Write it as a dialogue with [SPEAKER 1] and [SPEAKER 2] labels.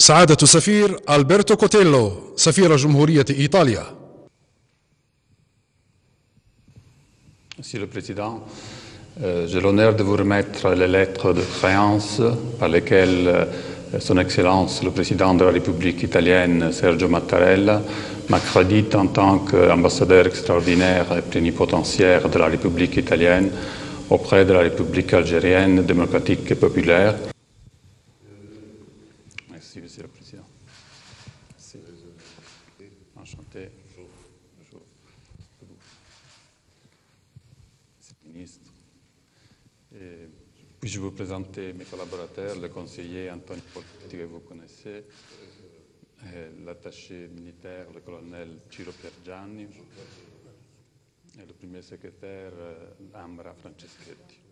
[SPEAKER 1] سعادة السفير ألبرتو كوتيلو سفير جمهورية إيطاليا
[SPEAKER 2] Monsieur le Président, euh, j'ai l'honneur de vous remettre les lettres de créance par lesquelles euh, Son Excellence le Président de la République italienne, Sergio Mattarella, m'accrédite en tant qu'ambassadeur extraordinaire et plénipotentiaire de la République italienne auprès de la République algérienne démocratique et populaire. Merci, Monsieur le Président. Merci. Enchanté. Bonjour. Monsieur le ministre. Et puis-je vous présenter mes collaborateurs, le conseiller Antonio Politi que vous connaissez, l'attaché militaire, le colonel Ciro Piergianni, et le premier secrétaire euh, Ambra Franceschetti.